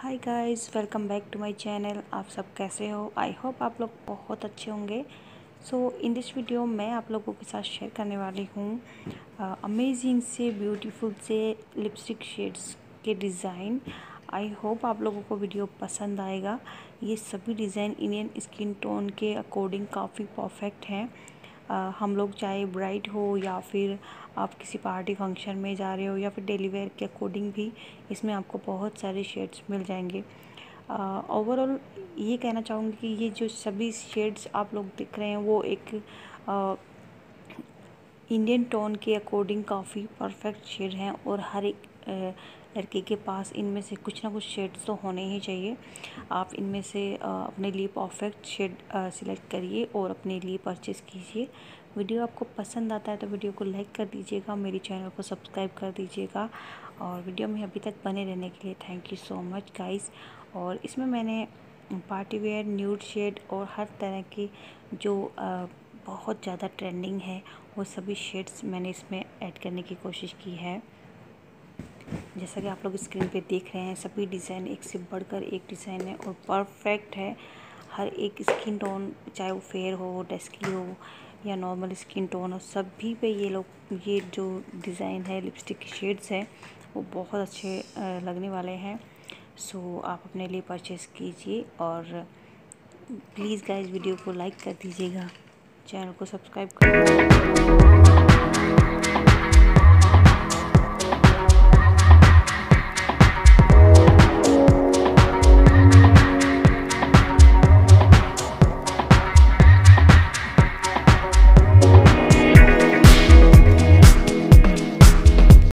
Hi guys welcome back to my channel आप सब कैसे हो? आई होप आप लोग बहुत अच्छे होंगे। सो इन दिस वीडियो मैं आप लोगों के साथ शेयर करने वाली हूँ अमेजिंग से ब्यूटीफुल से लिपस्टिक शेड्स के डिज़ाइन आई होप आप लोगों को वीडियो पसंद आएगा। ये सभी डिज़ाइन इंडियन स्किन टोन के अकॉर्डिंग काफ़ी परफेक्ट हैं। हम लोग चाहे ब्राइट हो या फिर आप किसी पार्टी फ़ंक्शन में जा रहे हो या फिर डेली वेयर के अकॉर्डिंग भी इसमें आपको बहुत सारे शेड्स मिल जाएँगे। ओवरऑल ये कहना चाहूँगी कि ये जो सभी शेड्स आप लोग दिख रहे हैं वो एक इंडियन टोन के अकॉर्डिंग काफ़ी परफेक्ट शेड हैं और हर एक लड़के के पास इनमें से कुछ ना कुछ शेड्स तो होने ही चाहिए। आप इनमें से अपने लिए परफेक्ट शेड सिलेक्ट करिए और अपने लिए परचेज़ कीजिए। वीडियो आपको पसंद आता है तो वीडियो को लाइक कर दीजिएगा, मेरी चैनल को सब्सक्राइब कर दीजिएगा। और वीडियो में अभी तक बने रहने के लिए thank you so much guys और इसमें मैंने पार्टी वेयर न्यूड शेड और हर तरह की जो बहुत ज़्यादा ट्रेंडिंग है, वो सभी शेड्स मैंने इसमें ऐड करने की कोशिश की है। जैसा कि आप लोग स्क्रीन पे देख रहे हैं, सभी डिज़ाइन एक से बढ़कर एक डिज़ाइन है और परफेक्ट है। हर एक स्किन टोन, चाहे वो फेयर हो, डेस्की हो या नॉर्मल स्किन टोन हो, सभी पे ये लोग, ये जो डिज़ाइन है, लिपस्टिक की शेड्स है, वो बहुत अच्छे लगने वाले हैं। सो आप अपने लिए परचेज़ कीजिए और प्लीज़ गाइज़ वीडियो को लाइक कर दीजिएगा। चैनल को सब्सक्राइब कर